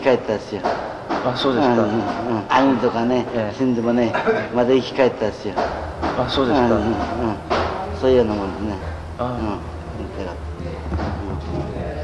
き返ったですよ。あそうですか、うんうんうん、兄とかね、ええ。死んでもね、まだ生き返ったですよ。あそうですか、うんうんうん、そういうようなもんですね。あ。うん、だから、うん、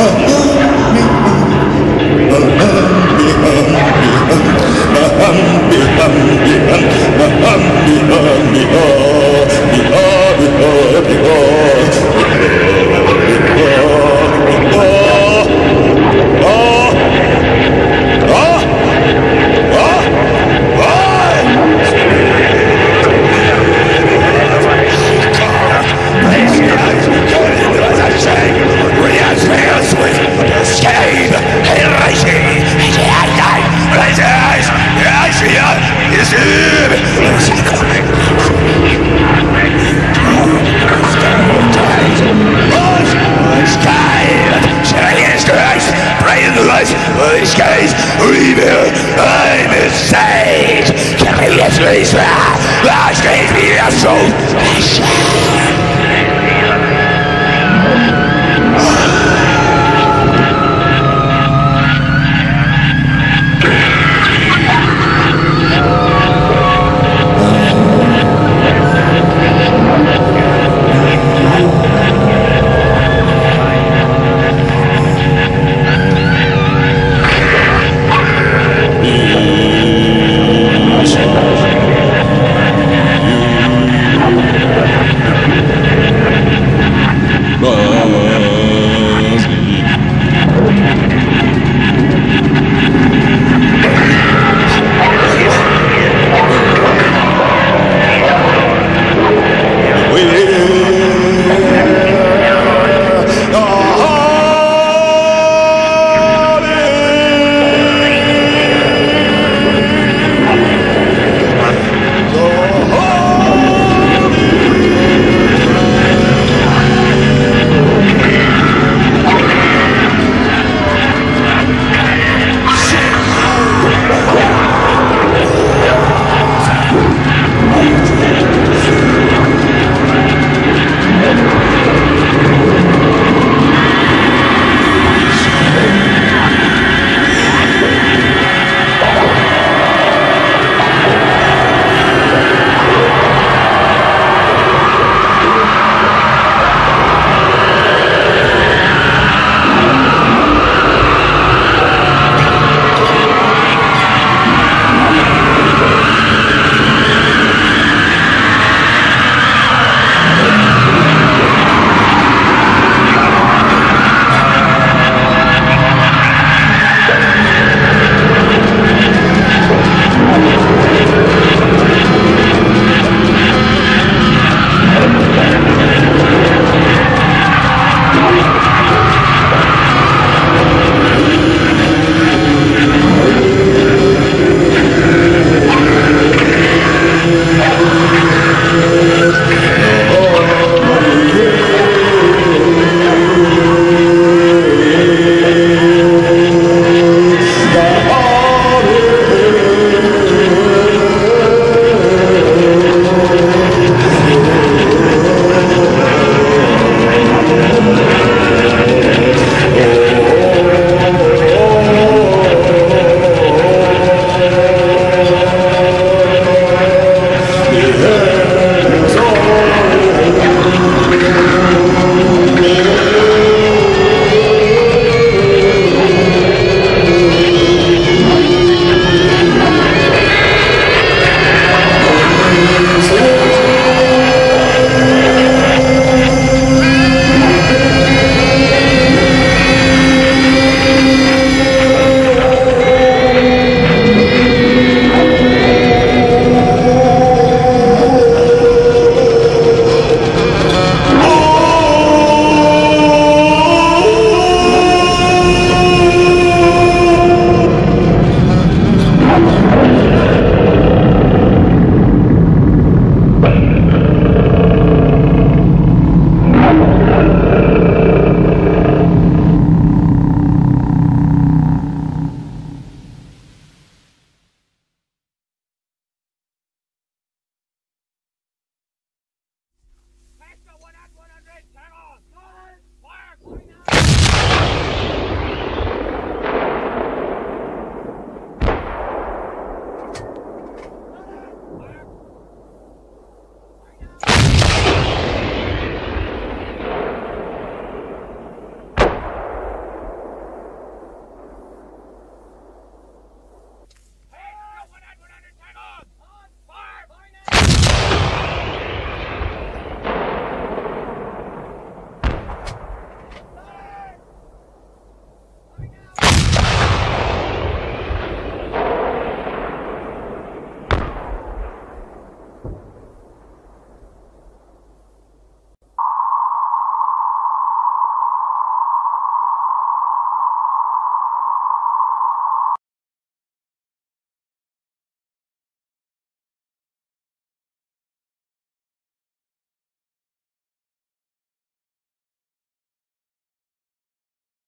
Oh